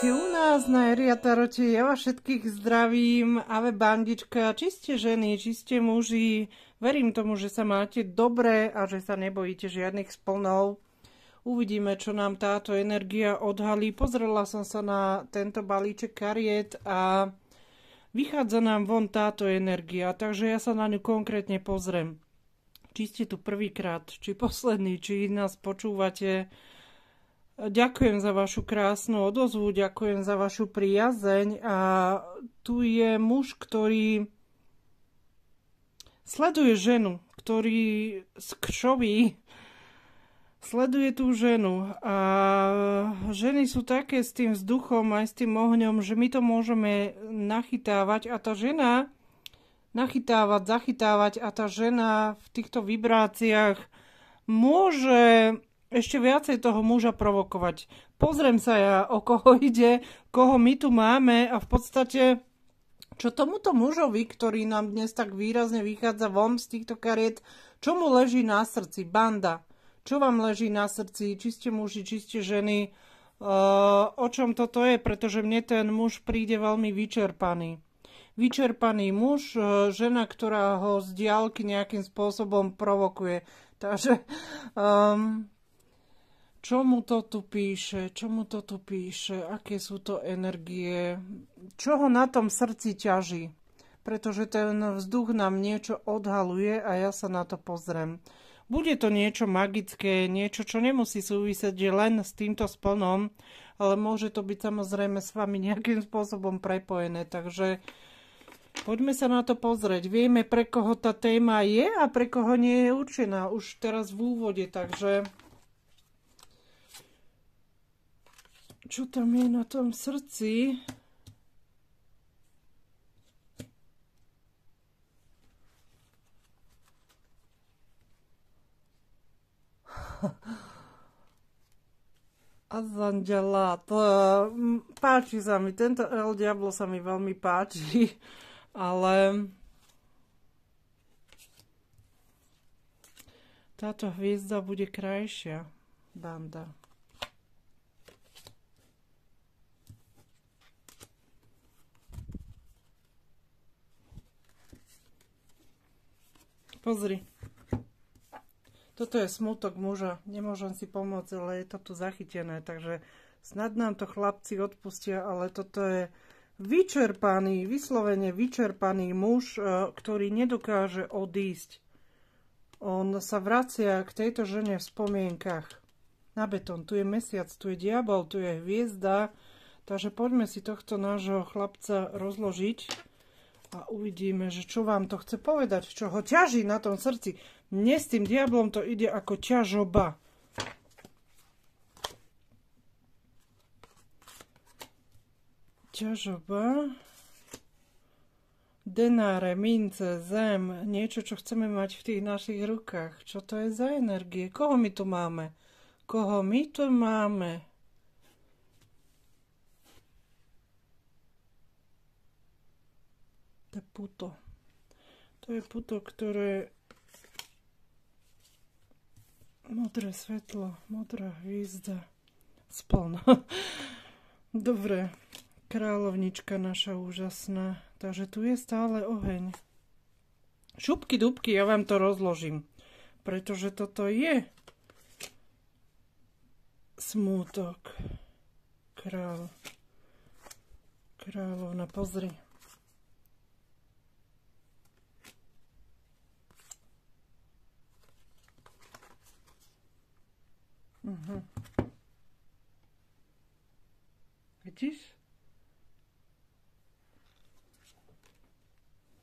Vítajte u nás na Eria Tarote. Ja vás všetkých zdravím. Ave bandička, či ste ženy, či ste muži. Verím tomu, že sa máte dobre a že sa nebojíte žiadnych splnov. Uvidíme, čo nám táto energia odhalí. Pozrela som sa na tento balíček kariet a vychádza nám von táto energia, takže ja sa na ňu konkrétne pozriem. Či ste tu prvýkrát, či posledný, či nás počúvate Ďakujem za vašu krásnu odozvu, ďakujem za vašu priazeň. A tu je muž, ktorý sleduje ženu, ktorý skšoví, sleduje tú ženu. A ženy sú také s tým vzduchom aj s tým ohňom, že my to môžeme nachytávať. A tá žena nachytávať, zachytávať a tá žena v týchto vibráciách môže ešte viacej toho muža provokovať. Pozriem sa ja, o koho ide, koho my tu máme a v podstate čo tomuto mužovi, ktorý nám dnes tak výrazne vychádza von z týchto kariet, čo mu leží na srdci? Banda. Čo vám leží na srdci? Či ste muži, či ste ženy? Uh, o čom toto je? Pretože mne ten muž príde veľmi vyčerpaný. Vyčerpaný muž, uh, žena, ktorá ho z diálky nejakým spôsobom provokuje. Takže um, čo mu to tu píše, čo mu to tu píše, aké sú to energie, čo ho na tom srdci ťaží. Pretože ten vzduch nám niečo odhaluje a ja sa na to pozriem. Bude to niečo magické, niečo, čo nemusí súvisieť len s týmto splnom, ale môže to byť samozrejme s vami nejakým spôsobom prepojené. Takže poďme sa na to pozrieť. Vieme, pre koho tá téma je a pre koho nie je určená už teraz v úvode, takže čo tam je na tom srdci. Azandela, to páči sa mi, tento El Diablo sa mi veľmi páči, ale táto hviezda bude krajšia, banda. Pozri. Toto je smutok muža. Nemôžem si pomôcť, ale je to tu zachytené. Takže snad nám to chlapci odpustia, ale toto je vyčerpaný, vyslovene vyčerpaný muž, e, ktorý nedokáže odísť. On sa vracia k tejto žene v spomienkach. Na betón, tu je mesiac, tu je diabol, tu je hviezda. Takže poďme si tohto nášho chlapca rozložiť a uvidíme, že čo vám to chce povedať, čo ho ťaží na tom srdci. Mne s tým diablom to ide ako ťažoba. Ťažoba. Denáre, mince, zem, niečo, čo chceme mať v tých našich rukách. Čo to je za energie? Koho my tu máme? Koho my tu máme? Puto. To je puto, ktoré modré svetlo, modrá hviezda, splno. Dobre, kráľovnička naša úžasná. Takže tu je stále oheň. Šupky, dubky, ja vám to rozložím. Pretože toto je smútok. Král. Kráľovna, pozri. Mhm. Vidíš?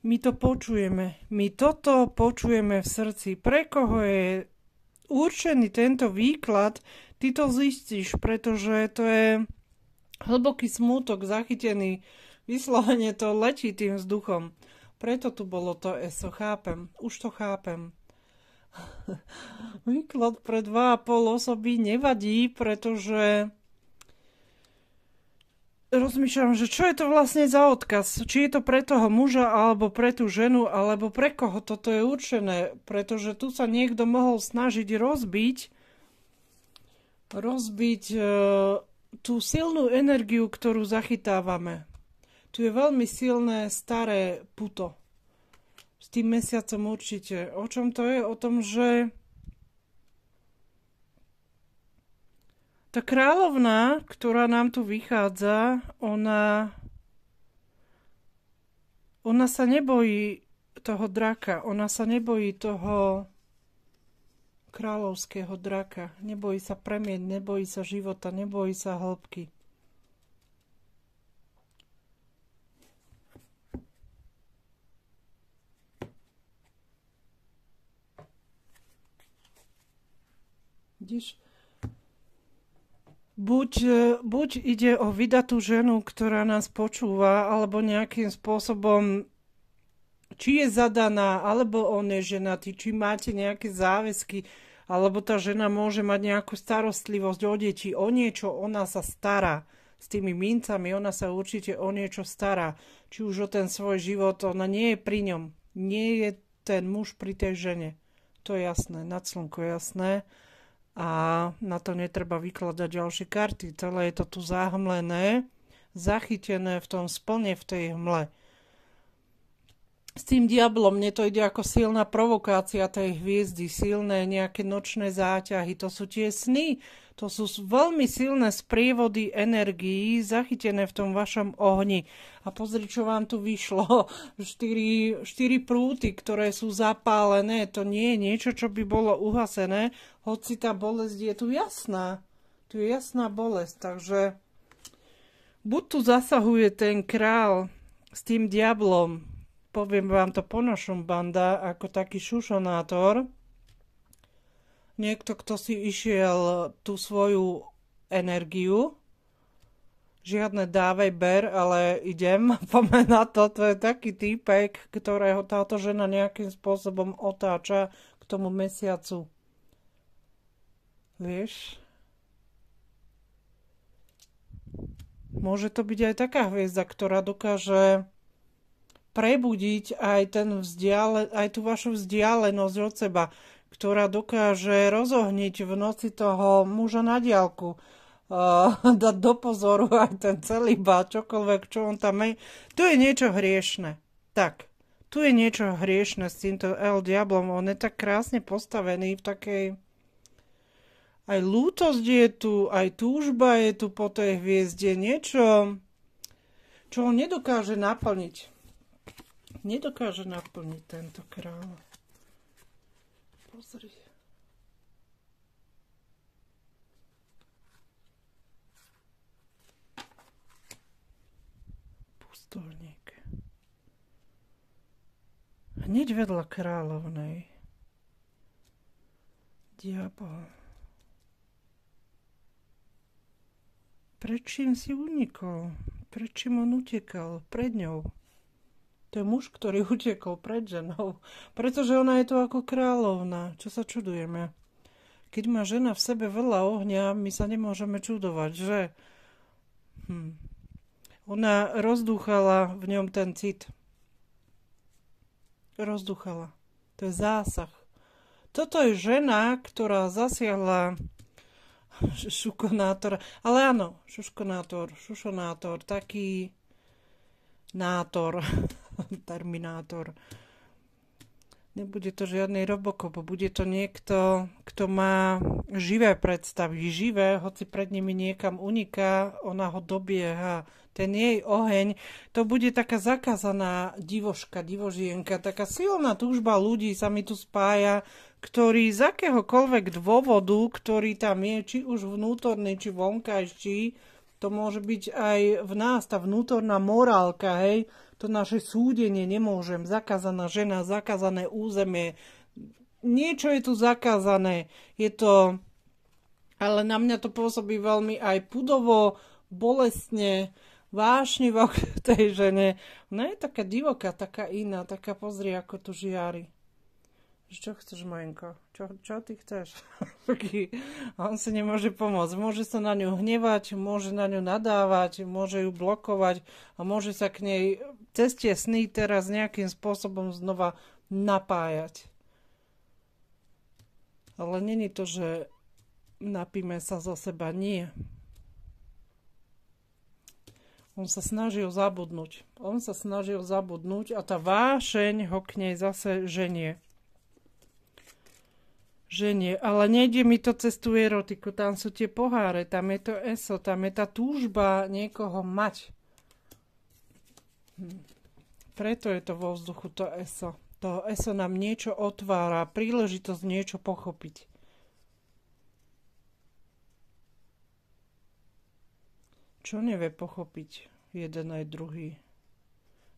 My to počujeme. My toto počujeme v srdci. Pre koho je určený tento výklad, ty to zistíš, pretože to je hlboký smútok zachytený. Vyslovene to letí tým vzduchom. Preto tu bolo to ESO, chápem. Už to chápem. Výklad pre dva a pol osoby nevadí, pretože rozmýšľam, že čo je to vlastne za odkaz. Či je to pre toho muža, alebo pre tú ženu, alebo pre koho toto je určené. Pretože tu sa niekto mohol snažiť rozbiť rozbiť e, tú silnú energiu, ktorú zachytávame. Tu je veľmi silné staré puto. S tým mesiacom určite. O čom to je? O tom, že tá kráľovná, ktorá nám tu vychádza, ona ona sa nebojí toho draka, ona sa nebojí toho kráľovského draka. Nebojí sa premieť, nebojí sa života, nebojí sa hĺbky. Vidíš? Buď, buď ide o vydatú ženu, ktorá nás počúva, alebo nejakým spôsobom či je zadaná, alebo on je ženatý, či máte nejaké záväzky, alebo tá žena môže mať nejakú starostlivosť o deti, o niečo, ona sa stará. S tými mincami ona sa určite o niečo stará. Či už o ten svoj život, ona nie je pri ňom. Nie je ten muž pri tej žene. To je jasné, nad slnko jasné. A na to netreba vykladať ďalšie karty. Celé je to tu zahmlené, zachytené v tom splne, v tej hmle s tým diablom mne to ide ako silná provokácia tej hviezdy, silné nejaké nočné záťahy, to sú tie sny, to sú veľmi silné sprievody energií zachytené v tom vašom ohni. A pozri, čo vám tu vyšlo. Štyri, štyri prúty, ktoré sú zapálené. To nie je niečo, čo by bolo uhasené, hoci tá bolesť je tu jasná. Tu je jasná bolesť, takže buď tu zasahuje ten král s tým diablom, poviem vám to po našom banda, ako taký šušonátor. Niekto, kto si išiel tú svoju energiu, žiadne dávej ber, ale idem, na to, to je taký týpek, ktorého táto žena nejakým spôsobom otáča k tomu mesiacu. Vieš? Môže to byť aj taká hviezda, ktorá dokáže prebudiť aj, ten vzdiale, aj tú vašu vzdialenosť od seba, ktorá dokáže rozohniť v noci toho muža na diálku, uh, dať do pozoru aj ten celý bá, čokoľvek, čo on tam je. Tu je niečo hriešne. Tak, tu je niečo hriešne s týmto El Diablom. On je tak krásne postavený v takej... Aj lútosť je tu, aj túžba je tu po tej hviezde. Niečo, čo on nedokáže naplniť nedokáže naplniť tento král. Pozri. Pustolník. Hneď vedľa kráľovnej. Diabol. Prečím si unikol? Prečím on utekal? Pred ňou. To je muž, ktorý utekol pred ženou, pretože ona je tu ako kráľovna. Čo sa čudujeme? Keď má žena v sebe veľa ohňa, my sa nemôžeme čudovať, že? Hm. Ona rozdúchala v ňom ten cit. Rozdúchala. To je zásah. Toto je žena, ktorá zasiahla šukonátora. Ale áno, šuškonátor, šušonátor, taký nátor. Terminátor. Nebude to žiadny Robocop, bude to niekto, kto má živé predstavy, živé, hoci pred nimi niekam uniká, ona ho dobieha. Ten jej oheň, to bude taká zakázaná divoška, divožienka, taká silná túžba ľudí sa mi tu spája, ktorý z akéhokoľvek dôvodu, ktorý tam je, či už vnútorný, či vonkajší, to môže byť aj v nás, tá vnútorná morálka, hej, to naše súdenie nemôžem, zakázaná žena, zakázané územie, niečo je tu zakázané, je to, ale na mňa to pôsobí veľmi aj pudovo, bolestne, vášnivo k tej žene. Ona je taká divoká, taká iná, taká pozri, ako tu žiari. Čo chceš, Majenko? Čo, čo ty chceš? On si nemôže pomôcť. Môže sa na ňu hnevať, môže na ňu nadávať, môže ju blokovať a môže sa k nej cez tie sny teraz nejakým spôsobom znova napájať. Ale není to, že napíme sa za seba. Nie. On sa snažil zabudnúť. On sa snažil zabudnúť a tá vášeň ho k nej zase ženie. Ženie, ale nejde mi to cez tú erotiku, tam sú tie poháre, tam je to eso, tam je tá túžba niekoho mať. Preto je to vo vzduchu to eso. To eso nám niečo otvára, príležitosť niečo pochopiť. Čo nevie pochopiť jeden aj druhý?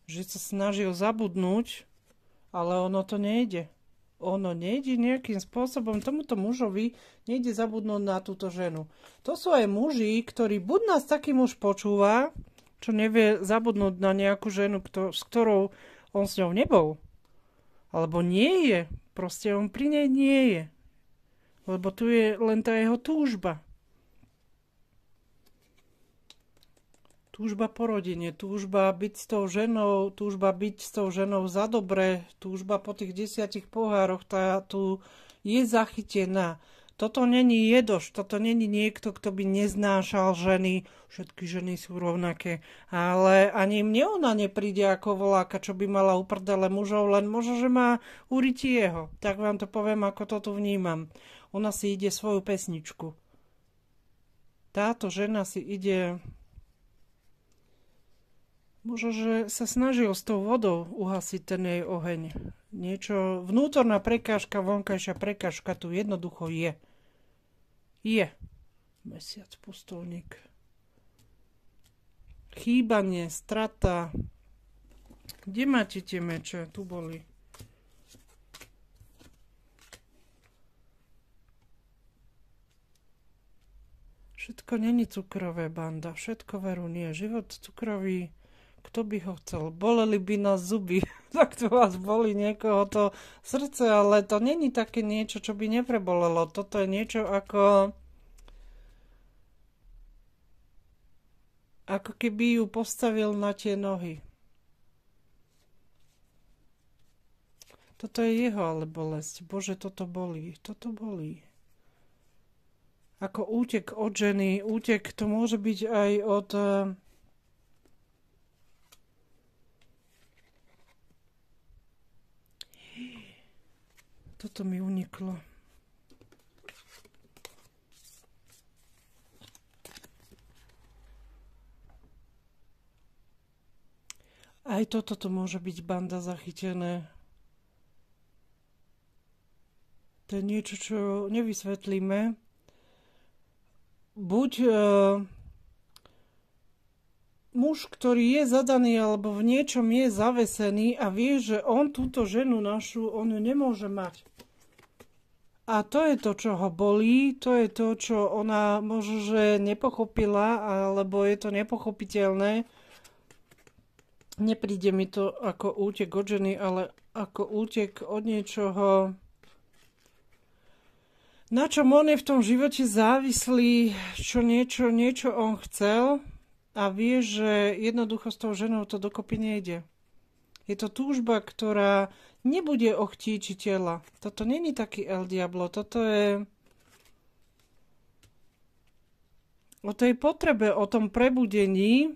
Že sa snažil zabudnúť, ale ono to nejde. Ono nejde nejakým spôsobom, tomuto mužovi nejde zabudnúť na túto ženu. To sú aj muži, ktorí buď nás taký muž počúva, čo nevie zabudnúť na nejakú ženu, kto, s ktorou on s ňou nebol. Alebo nie je. Proste on pri nej nie je. Lebo tu je len tá jeho túžba. túžba po rodine, túžba byť s tou ženou, túžba byť s tou ženou za dobre, túžba po tých desiatich pohároch, tá tu je zachytená. Toto není jedoš, toto není niekto, kto by neznášal ženy, všetky ženy sú rovnaké, ale ani mne ona nepríde ako voláka, čo by mala uprdele mužov, len možno, že má uriti jeho. Tak vám to poviem, ako to tu vnímam. Ona si ide svoju pesničku. Táto žena si ide Možno, že sa snažil s tou vodou uhasiť ten jej oheň. Niečo, vnútorná prekážka, vonkajšia prekážka tu jednoducho je. Je. Mesiac, pustolník. Chýbanie, strata. Kde máte tie meče? Tu boli. Všetko není cukrové banda, všetko veru nie. Život cukrový kto by ho chcel? Boleli by nás zuby, tak to vás boli niekoho to srdce, ale to není také niečo, čo by neprebolelo. Toto je niečo ako... Ako keby ju postavil na tie nohy. Toto je jeho ale bolesť. Bože, toto bolí. Toto bolí. Ako útek od ženy, útek to môže byť aj od Toto mi uniklo. Aj toto to môže byť banda zachytené. To je niečo, čo nevysvetlíme. Buď uh, muž, ktorý je zadaný alebo v niečom je zavesený a vie, že on túto ženu našu, on nemôže mať. A to je to, čo ho bolí, to je to, čo ona možno, že nepochopila, alebo je to nepochopiteľné. Nepríde mi to ako útek od ženy, ale ako útek od niečoho, na čom on je v tom živote závislý, čo niečo, niečo on chcel a vie, že jednoducho s tou ženou to dokopy nejde. Je to túžba, ktorá nebude o chtíči tela. Toto není taký El Diablo, toto je o tej potrebe, o tom prebudení,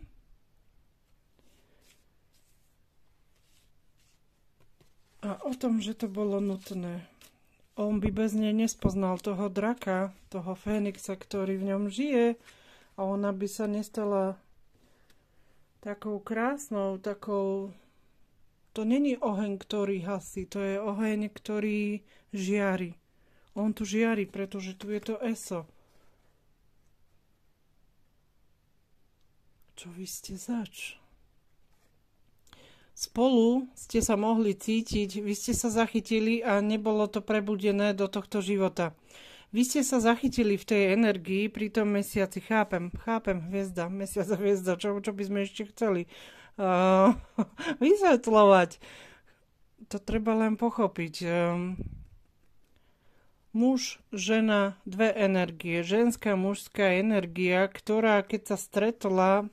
a o tom, že to bolo nutné. On by bez nej nespoznal toho draka, toho Fénixa, ktorý v ňom žije a ona by sa nestala takou krásnou, takou to není oheň, ktorý hasí, to je oheň, ktorý žiari. On tu žiari, pretože tu je to eso. Čo vy ste zač? Spolu ste sa mohli cítiť, vy ste sa zachytili a nebolo to prebudené do tohto života. Vy ste sa zachytili v tej energii pri tom mesiaci. Chápem, chápem, hviezda, mesiac a hviezda, čo, čo by sme ešte chceli uh, vysvetľovať. To treba len pochopiť. Muž, žena, dve energie. Ženská, mužská energia, ktorá keď sa stretla,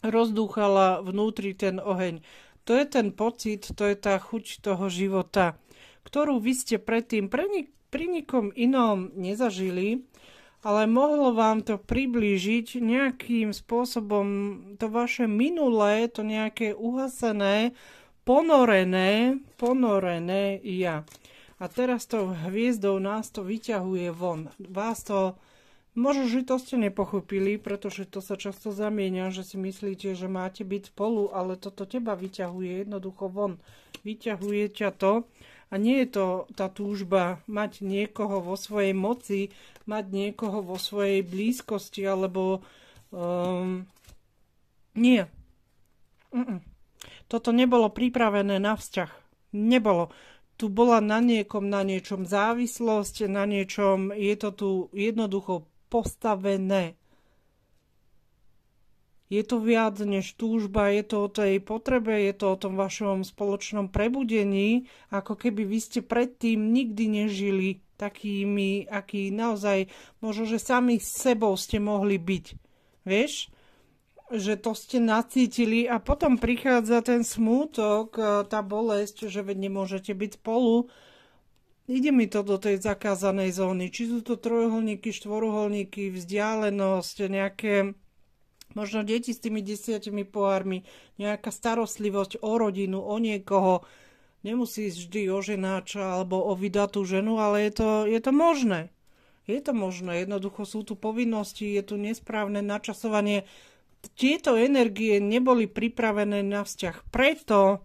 rozdúchala vnútri ten oheň. To je ten pocit, to je tá chuť toho života, ktorú vy ste predtým pre, nik- pri nikom inom nezažili, ale mohlo vám to priblížiť nejakým spôsobom to vaše minulé, to nejaké uhasené, ponorené, ponorené ja. A teraz tou hviezdou nás to vyťahuje von. Vás to Možno, že to ste nepochopili, pretože to sa často zamieňa, že si myslíte, že máte byť spolu, ale toto teba vyťahuje jednoducho von. Vyťahuje ťa to a nie je to tá túžba mať niekoho vo svojej moci, mať niekoho vo svojej blízkosti, alebo um, nie. Mm-mm. Toto nebolo pripravené na vzťah. Nebolo tu bola na niekom, na niečom závislosť, na niečom, je to tu jednoducho postavené. Je to viac než túžba, je to o tej potrebe, je to o tom vašom spoločnom prebudení, ako keby vy ste predtým nikdy nežili takými, aký naozaj, možno, že sami s sebou ste mohli byť. Vieš? Že to ste nacítili a potom prichádza ten smútok, tá bolesť, že veď nemôžete byť spolu, Ide mi to do tej zakázanej zóny. Či sú to trojuholníky, štvoruholníky, vzdialenosť, nejaké možno deti s tými desiatimi pohármi, nejaká starostlivosť o rodinu, o niekoho. Nemusí vždy o ženáča alebo o vydatú ženu, ale je to, je to možné. Je to možné. Jednoducho sú tu povinnosti, je tu nesprávne načasovanie. Tieto energie neboli pripravené na vzťah. Preto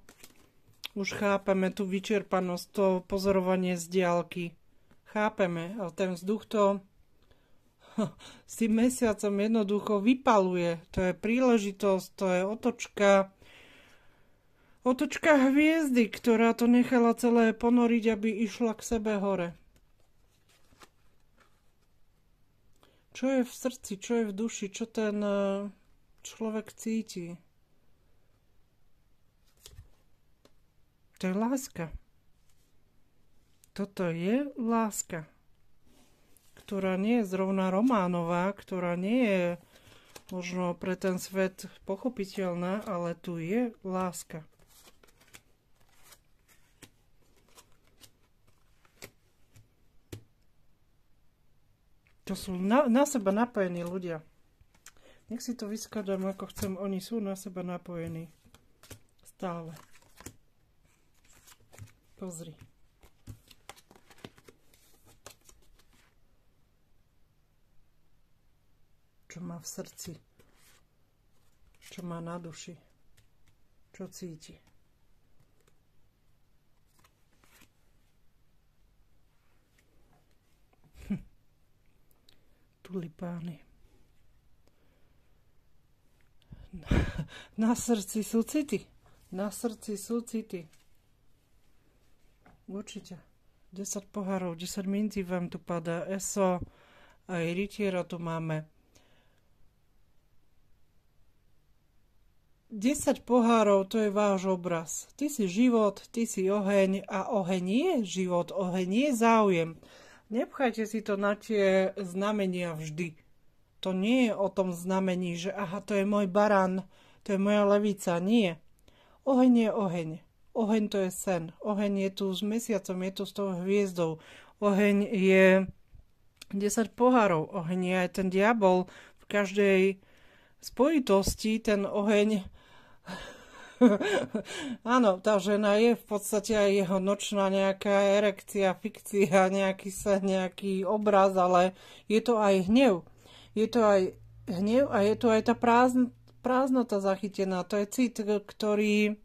už chápeme tú vyčerpanosť, to pozorovanie z diálky. Chápeme, ale ten vzduch to s tým mesiacom jednoducho vypaluje. To je príležitosť, to je otočka, otočka hviezdy, ktorá to nechala celé ponoriť, aby išla k sebe hore. Čo je v srdci, čo je v duši, čo ten eh, človek cíti. To je láska. Toto je láska, ktorá nie je zrovna románová, ktorá nie je možno pre ten svet pochopiteľná, ale tu je láska. To sú na, na seba napojení ľudia. Nech si to vyskladám ako chcem, oni sú na seba napojení. Stále. Pozri. Čo má v srdci. Čo má na duši. Čo cíti. Hm. Tulipány. Na, na srdci sú city. Na srdci sú city. Určite. 10 pohárov, 10 mincí vám tu padá, ESO, aj rytiera tu máme. 10 pohárov to je váš obraz. Ty si život, ty si oheň a oheň je život, oheň je záujem. Nepchajte si to na tie znamenia vždy. To nie je o tom znamení, že aha, to je môj baran, to je moja levica. Nie. Oheň je oheň. Oheň to je sen. Oheň je tu s mesiacom, je tu s tou hviezdou. Oheň je 10 pohárov. Oheň je aj ten diabol v každej spojitosti. Ten oheň... Áno, tá žena je v podstate aj jeho nočná nejaká erekcia, fikcia, nejaký sen, nejaký obraz, ale je to aj hnev. Je to aj hnev a je to aj tá prázdn- prázdnota zachytená. To je cit, ktorý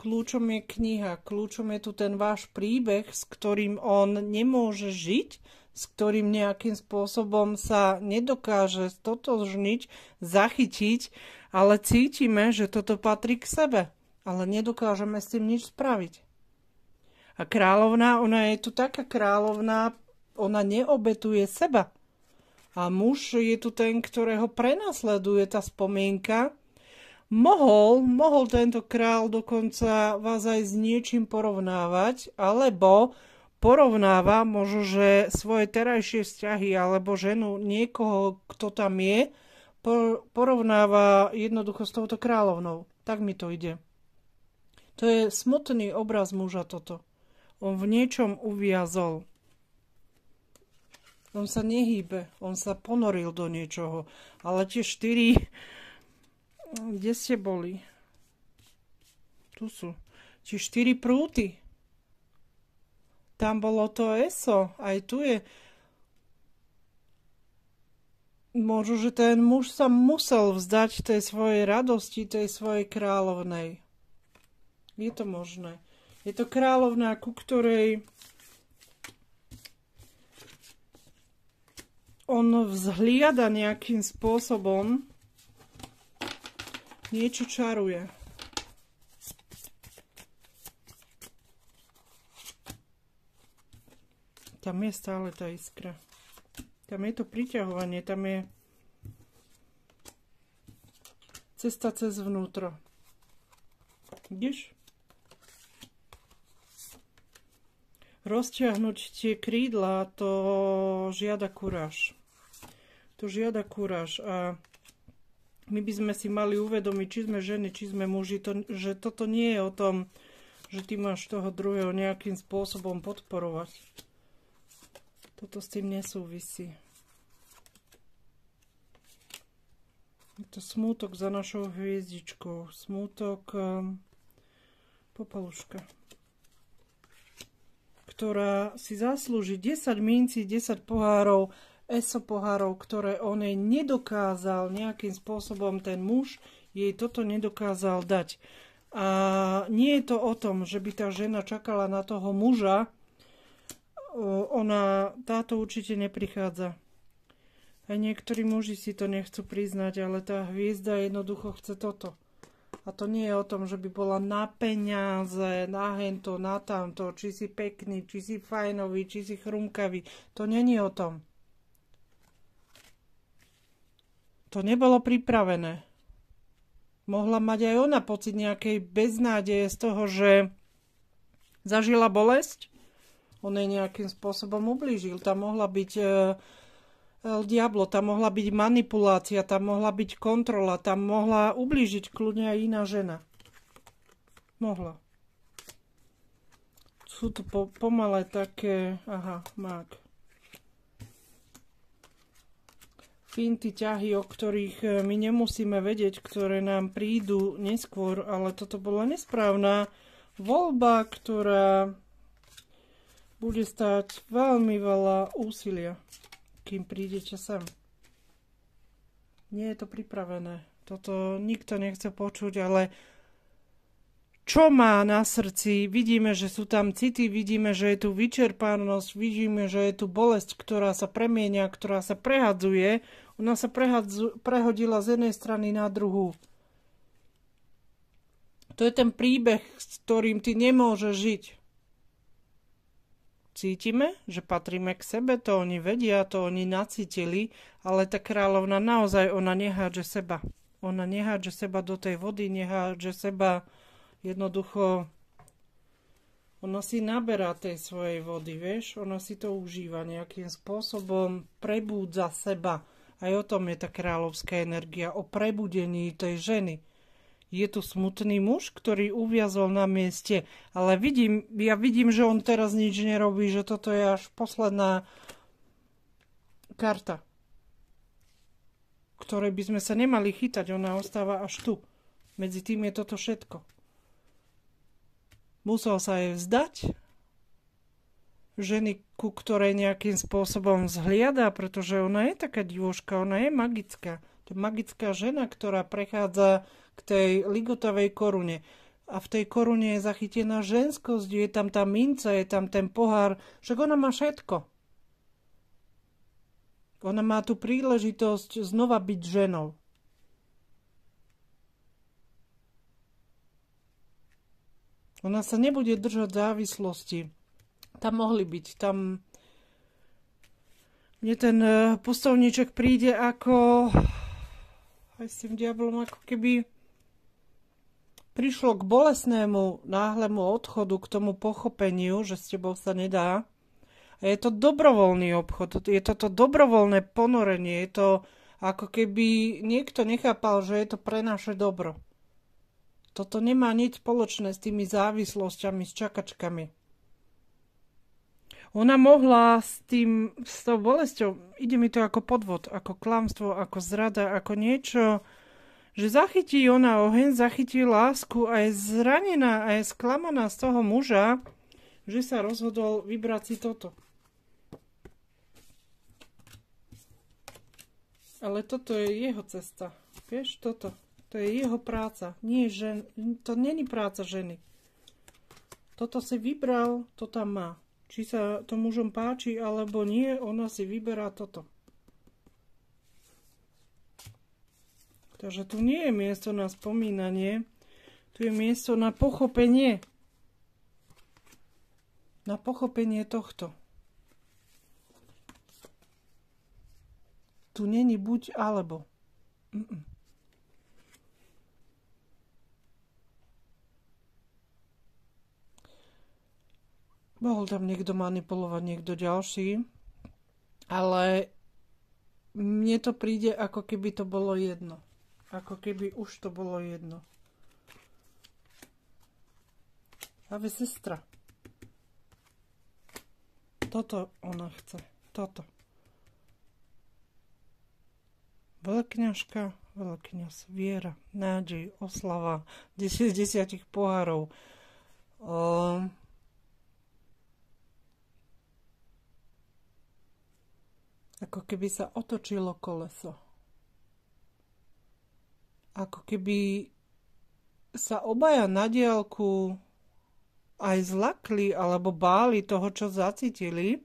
Kľúčom je kniha, kľúčom je tu ten váš príbeh, s ktorým on nemôže žiť, s ktorým nejakým spôsobom sa nedokáže stotožniť, zachytiť, ale cítime, že toto patrí k sebe, ale nedokážeme s tým nič spraviť. A kráľovná, ona je tu taká kráľovná, ona neobetuje seba. A muž je tu ten, ktorého prenasleduje tá spomienka, Mohol, mohol tento král dokonca vás aj s niečím porovnávať, alebo porovnáva možno, že svoje terajšie vzťahy alebo ženu niekoho, kto tam je, porovnáva jednoducho s touto kráľovnou. Tak mi to ide. To je smutný obraz muža toto. On v niečom uviazol. On sa nehýbe, on sa ponoril do niečoho. Ale tie štyri, kde ste boli? Tu sú. Tie štyri prúty. Tam bolo to ESO, aj tu je. Možno, že ten muž sa musel vzdať tej svojej radosti, tej svojej kráľovnej. Je to možné. Je to kráľovná, ku ktorej on vzhliada nejakým spôsobom, niečo čaruje. Tam je stále tá iskra. Tam je to priťahovanie, tam je cesta cez vnútro. Vidíš? Rozťahnuť tie krídla, to žiada kuráž to žiada kúraž a my by sme si mali uvedomiť, či sme ženy, či sme muži, to, že toto nie je o tom, že ty máš toho druhého nejakým spôsobom podporovať. Toto s tým nesúvisí. Je to smútok za našou hviezdičkou. Smútok um, popaluška ktorá si zaslúži 10 mincí, 10 pohárov ESO pohárov, ktoré on jej nedokázal nejakým spôsobom ten muž jej toto nedokázal dať. A nie je to o tom, že by tá žena čakala na toho muža, ona, táto určite neprichádza. Aj niektorí muži si to nechcú priznať, ale tá hviezda jednoducho chce toto. A to nie je o tom, že by bola na peniaze, na hento, na tamto, či si pekný, či si fajnový, či si chrumkavý. To není o tom. To nebolo pripravené. Mohla mať aj ona pocit nejakej beznádeje z toho, že zažila bolesť. On jej nejakým spôsobom ublížil. Tam mohla byť e, El Diablo, tam mohla byť manipulácia, tam mohla byť kontrola, tam mohla ublížiť kľudne aj iná žena. Mohla. Sú to po, pomalé také... Aha, mák. finty, ťahy, o ktorých e, my nemusíme vedieť, ktoré nám prídu neskôr, ale toto bola nesprávna voľba, ktorá bude stáť veľmi veľa úsilia, kým prídete sem. Nie je to pripravené. Toto nikto nechce počuť, ale čo má na srdci, vidíme, že sú tam city, vidíme, že je tu vyčerpanosť, vidíme, že je tu bolesť, ktorá sa premienia, ktorá sa prehadzuje. Ona sa prehadzu, prehodila z jednej strany na druhú. To je ten príbeh, s ktorým ty nemôžeš žiť. Cítime, že patríme k sebe, to oni vedia, to oni nacítili, ale tá kráľovna naozaj, ona nehádže seba. Ona nehádže seba do tej vody, nehádže seba jednoducho ona si naberá tej svojej vody, vieš, ona si to užíva nejakým spôsobom, prebúdza seba. Aj o tom je tá kráľovská energia, o prebudení tej ženy. Je tu smutný muž, ktorý uviazol na mieste, ale vidím, ja vidím, že on teraz nič nerobí, že toto je až posledná karta, ktorej by sme sa nemali chytať, ona ostáva až tu. Medzi tým je toto všetko. Musel sa jej vzdať ženy, ku ktorej nejakým spôsobom zhliada, pretože ona je taká divoška, ona je magická. To je magická žena, ktorá prechádza k tej ligotavej korune. A v tej korune je zachytená ženskosť, je tam tá minca, je tam ten pohár, však ona má všetko. Ona má tu príležitosť znova byť ženou. Ona sa nebude držať závislosti. Tam mohli byť, tam mne ten e, pustovníček príde ako aj s tým diablom, ako keby prišlo k bolesnému náhlemu odchodu, k tomu pochopeniu, že s tebou sa nedá. A je to dobrovoľný obchod, je toto dobrovoľné ponorenie, je to ako keby niekto nechápal, že je to pre naše dobro. Toto nemá nič spoločné s tými závislosťami, s čakačkami. Ona mohla s tým, s tou bolesťou, ide mi to ako podvod, ako klamstvo, ako zrada, ako niečo, že zachytí ona oheň, zachytí lásku a je zranená a je sklamaná z toho muža, že sa rozhodol vybrať si toto. Ale toto je jeho cesta. Vieš, toto. To je jeho práca. Nie žen... To není práca ženy. Toto si vybral, to tam má. Či sa to mužom páči alebo nie, ona si vyberá toto. Takže tu nie je miesto na spomínanie, tu je miesto na pochopenie. Na pochopenie tohto. Tu není buď alebo. Mm-mm. Mohol tam niekto manipulovať, niekto ďalší, ale mne to príde, ako keby to bolo jedno. Ako keby už to bolo jedno. Ave sestra. Toto ona chce. Toto. Veľkňažka, veľkňaz, viera, nádej, oslava, 10 desiatich pohárov. Um, Ako keby sa otočilo koleso. Ako keby sa obaja na diálku aj zlakli alebo báli toho, čo zacítili,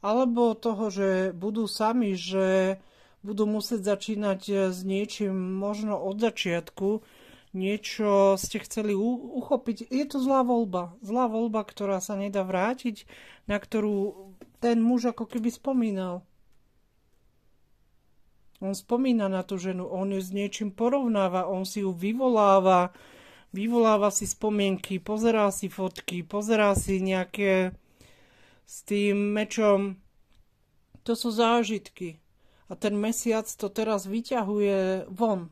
alebo toho, že budú sami, že budú musieť začínať s niečím možno od začiatku, niečo ste chceli uchopiť. Je to zlá voľba. Zlá voľba, ktorá sa nedá vrátiť, na ktorú ten muž ako keby spomínal. On spomína na tú ženu, on ju s niečím porovnáva, on si ju vyvoláva, vyvoláva si spomienky, pozerá si fotky, pozerá si nejaké s tým mečom. To sú zážitky. A ten mesiac to teraz vyťahuje von.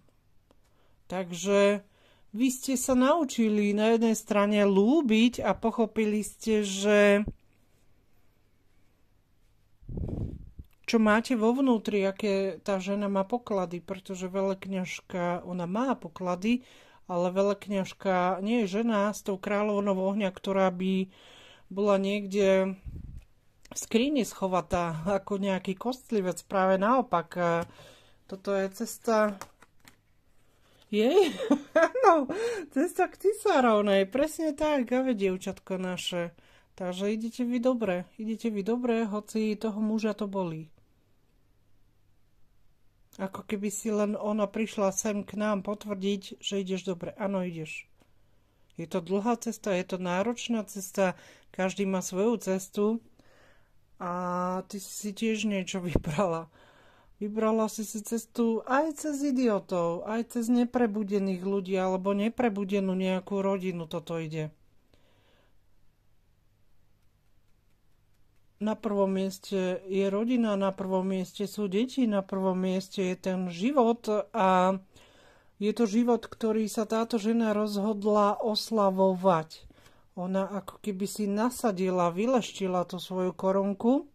Takže vy ste sa naučili na jednej strane lúbiť a pochopili ste, že čo máte vo vnútri, aké tá žena má poklady, pretože veľkňažka, ona má poklady, ale veľkňažka nie je žena s tou kráľovnou ohňa, ktorá by bola niekde v skríni schovatá ako nejaký kostlivec. Práve naopak, toto je cesta jej? no, cesta k cisárovnej, presne tak, gave dievčatko naše. Takže idete vy dobre, idete vy dobre, hoci toho muža to bolí. Ako keby si len ona prišla sem k nám potvrdiť, že ideš dobre. Áno, ideš. Je to dlhá cesta, je to náročná cesta, každý má svoju cestu a ty si tiež niečo vybrala. Vybrala si si cestu aj cez idiotov, aj cez neprebudených ľudí alebo neprebudenú nejakú rodinu toto ide. Na prvom mieste je rodina, na prvom mieste sú deti, na prvom mieste je ten život a je to život, ktorý sa táto žena rozhodla oslavovať. Ona ako keby si nasadila, vyleštila tú svoju korunku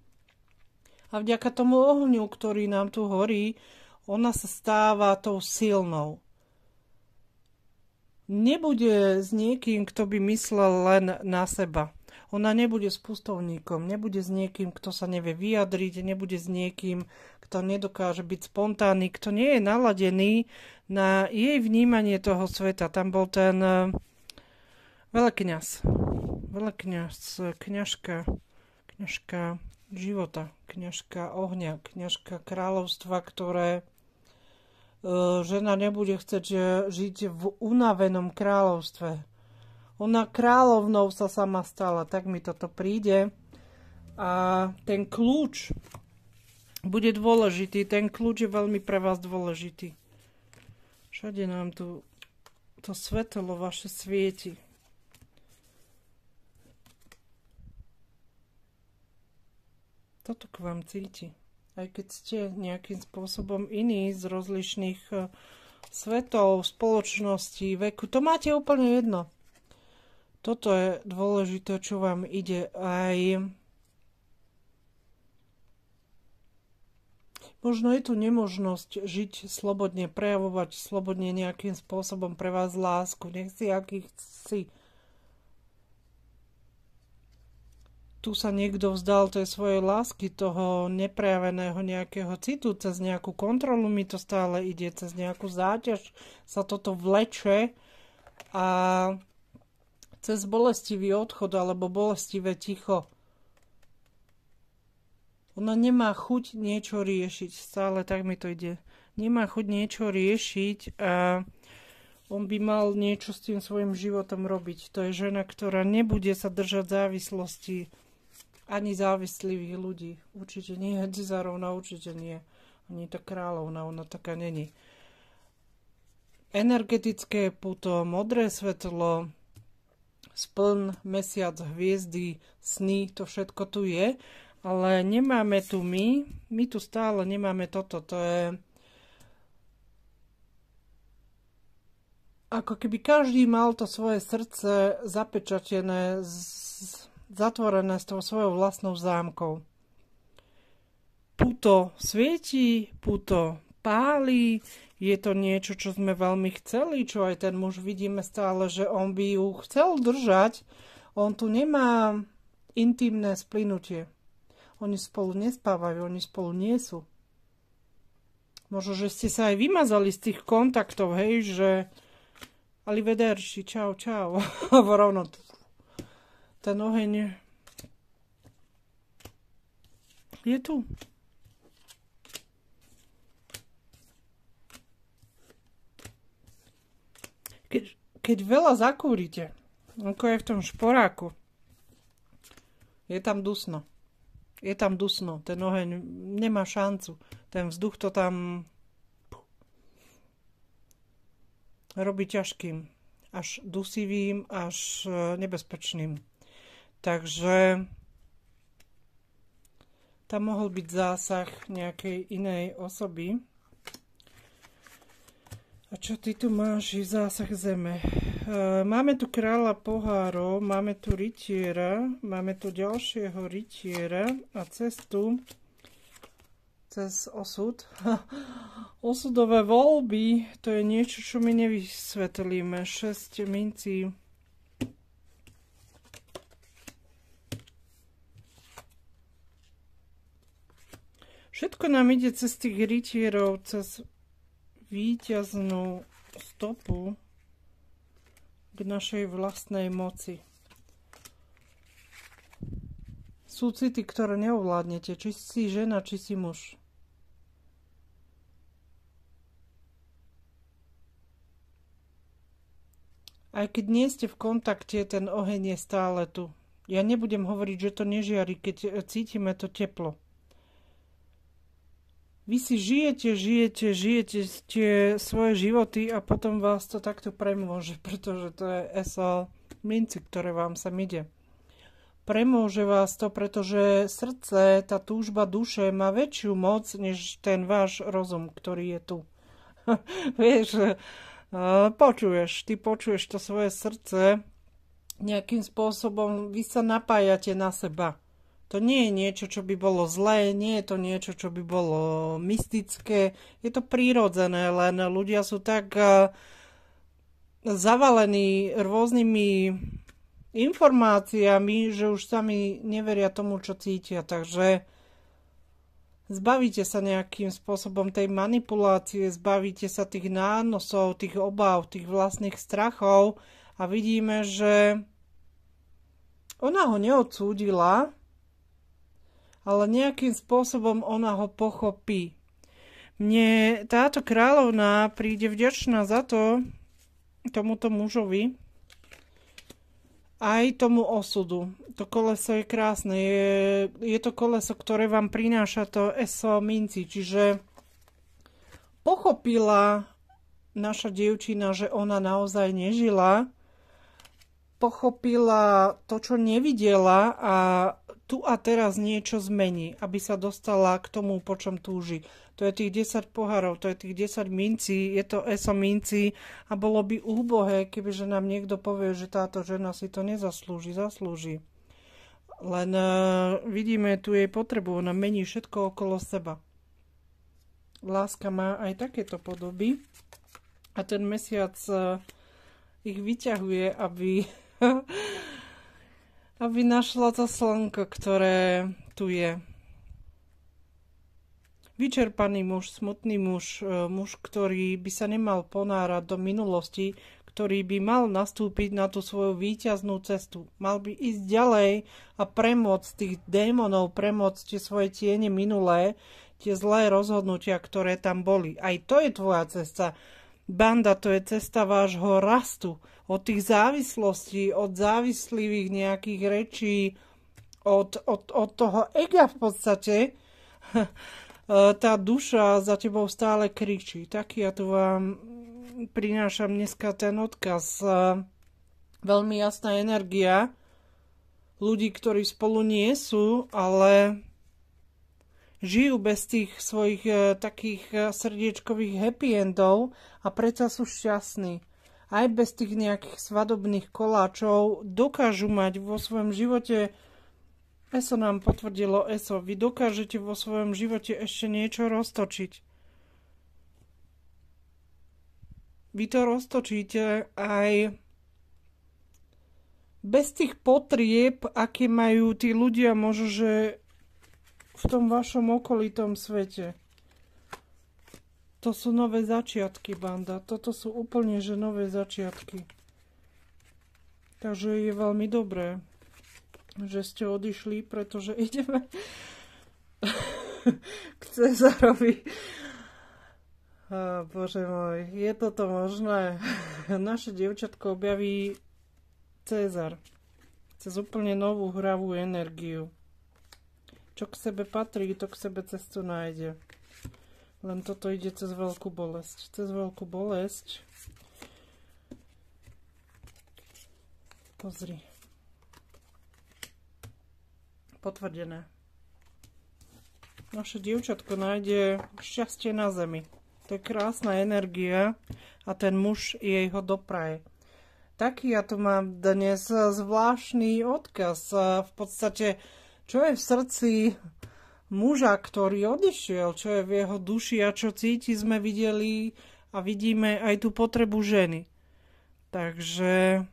a vďaka tomu ohňu, ktorý nám tu horí, ona sa stáva tou silnou. Nebude s niekým, kto by myslel len na seba ona nebude s pustovníkom, nebude s niekým, kto sa nevie vyjadriť, nebude s niekým, kto nedokáže byť spontánny, kto nie je naladený na jej vnímanie toho sveta. Tam bol ten uh, veľkňaz, veľkňaz, kňažka, kňažka života, kňažka ohňa, kňažka kráľovstva, ktoré uh, žena nebude chcieť žiť v unavenom kráľovstve ona kráľovnou sa sama stala, tak mi toto príde. A ten kľúč bude dôležitý, ten kľúč je veľmi pre vás dôležitý. Všade nám tu to svetlo vaše svieti. Toto k vám cíti. Aj keď ste nejakým spôsobom iní z rozlišných eh, svetov, spoločností, veku, to máte úplne jedno. Toto je dôležité, čo vám ide aj... Možno je tu nemožnosť žiť slobodne, prejavovať slobodne nejakým spôsobom pre vás lásku. Nech si aký chci. Tu sa niekto vzdal tej svojej lásky, toho neprejaveného nejakého citu, cez nejakú kontrolu mi to stále ide, cez nejakú záťaž sa toto vleče a cez bolestivý odchod alebo bolestivé ticho ona nemá chuť niečo riešiť. Stále tak mi to ide. Nemá chuť niečo riešiť a on by mal niečo s tým svojim životom robiť. To je žena, ktorá nebude sa držať závislosti ani závislivých ľudí. Určite nie Cizarovna, určite nie. Ani tá kráľovna, ona taká není. Energetické puto, modré svetlo, spln, mesiac, hviezdy, sny, to všetko tu je ale nemáme tu my, my tu stále nemáme toto, to je ako keby každý mal to svoje srdce zapečatené, zatvorené s tou svojou vlastnou zámkou. Puto svieti, puto páli, je to niečo, čo sme veľmi chceli, čo aj ten muž vidíme stále, že on by ju chcel držať. On tu nemá intimné splynutie. Oni spolu nespávajú, oni spolu nie sú. Možno, že ste sa aj vymazali z tých kontaktov, hej, že Alivederci, čau, čau. rovno ten oheň je tu. Keď, keď veľa zakúrite, ako je v tom šporáku, je tam dusno je tam dusno, ten oheň nemá šancu. Ten vzduch to tam robí ťažkým, až dusivým, až e, nebezpečným. Takže tam mohol byť zásah nejakej inej osoby. A čo ty tu máš? Zásah zeme. Eh, máme tu kráľa pohárov, máme tu rytiera, máme tu ďalšieho rytiera a cestu cez osud. Osudové voľby, to je niečo, čo my nevysvetlíme. 6 mincí. Všetko nám ide cez tých rytierov, cez víťaznú stopu k našej vlastnej moci. Sú city, ktoré neovládnete, či si žena, či si muž. Aj keď nie ste v kontakte, ten oheň je stále tu. Ja nebudem hovoriť, že to nežiari, keď cítime to teplo. Vy si žijete, žijete, žijete tie svoje životy a potom vás to takto premôže, pretože to je SO minci, ktoré vám sa ide. Premôže vás to, pretože srdce, tá túžba duše má väčšiu moc, než ten váš rozum, ktorý je tu. Vieš, počuješ, ty počuješ to svoje srdce, nejakým spôsobom vy sa napájate na seba to nie je niečo, čo by bolo zlé, nie je to niečo, čo by bolo mystické, je to prírodzené, len ľudia sú tak uh, zavalení rôznymi informáciami, že už sami neveria tomu, čo cítia. Takže zbavíte sa nejakým spôsobom tej manipulácie, zbavíte sa tých nánosov, tých obav, tých vlastných strachov a vidíme, že ona ho neodsúdila, ale nejakým spôsobom ona ho pochopí. Mne táto kráľovná príde vďačná za to tomuto mužovi, aj tomu osudu. To koleso je krásne. Je, je to koleso, ktoré vám prináša to ESO minci. Čiže pochopila naša dievčina, že ona naozaj nežila. Pochopila to, čo nevidela a tu a teraz niečo zmení, aby sa dostala k tomu, po čom túži. To je tých 10 pohárov, to je tých 10 mincí, je to ESO mincí a bolo by úbohé, kebyže nám niekto povie, že táto žena si to nezaslúži, zaslúži. Len uh, vidíme tu jej potrebu, ona mení všetko okolo seba. láska má aj takéto podoby a ten mesiac uh, ich vyťahuje, aby, aby našla to slnko, ktoré tu je. Vyčerpaný muž, smutný muž, e, muž, ktorý by sa nemal ponárať do minulosti, ktorý by mal nastúpiť na tú svoju výťaznú cestu. Mal by ísť ďalej a premôcť tých démonov, premôcť tie svoje tiene minulé, tie zlé rozhodnutia, ktoré tam boli. Aj to je tvoja cesta. Banda to je cesta vášho rastu. Od tých závislostí, od závislivých nejakých rečí, od, od, od toho ega v podstate, tá duša za tebou stále kričí. Tak ja tu vám prinášam dneska ten odkaz. Veľmi jasná energia ľudí, ktorí spolu nie sú, ale žijú bez tých svojich e, takých srdiečkových happy endov a predsa sú šťastní. Aj bez tých nejakých svadobných koláčov dokážu mať vo svojom živote ESO nám potvrdilo ESO, vy dokážete vo svojom živote ešte niečo roztočiť. vy to roztočíte aj bez tých potrieb, aké majú tí ľudia možno, že v tom vašom okolitom svete. To sú nové začiatky, banda. Toto sú úplne, že nové začiatky. Takže je veľmi dobré, že ste odišli, pretože ideme k Cezarovi. Oh, bože môj, je toto možné? Naše dievčatko objaví Cezar cez úplne novú hravú energiu. Čo k sebe patrí, to k sebe cestu nájde. Len toto ide cez veľkú bolesť. Cez veľkú bolesť. Pozri. Potvrdené. Naše dievčatko nájde šťastie na zemi. To je krásna energia a ten muž jej ho dopraje. Taký ja tu mám dnes zvláštny odkaz. V podstate, čo je v srdci muža, ktorý odišiel, čo je v jeho duši a čo cíti, sme videli a vidíme aj tú potrebu ženy. Takže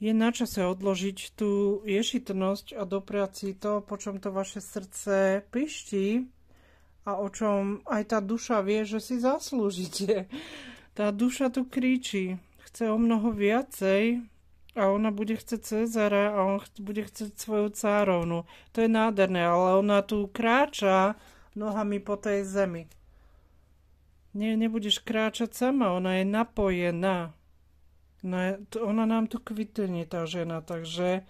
je na čase odložiť tú ješitnosť a dopriať si to, po čom to vaše srdce piští a o čom aj tá duša vie, že si zaslúžite. Tá duša tu kričí, chce o mnoho viacej a ona bude chcieť Cezara a on bude chcieť svoju cárovnu. To je nádherné, ale ona tu kráča nohami po tej zemi. Nie, nebudeš kráčať sama, ona je napojená. Ona, ona nám tu kvitne, tá žena, takže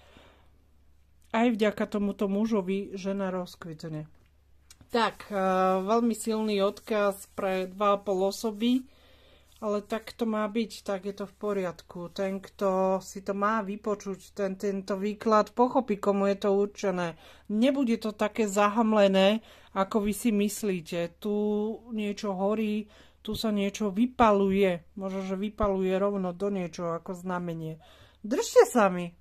aj vďaka tomuto mužovi žena rozkvitne. Tak, uh, veľmi silný odkaz pre 2,5 osoby, ale tak to má byť, tak je to v poriadku. Ten, kto si to má vypočuť, ten, tento výklad pochopí, komu je to určené. Nebude to také zahamlené, ako vy si myslíte. Tu niečo horí, tu sa niečo vypaluje. Možno, že vypaluje rovno do niečo ako znamenie. Držte sa mi.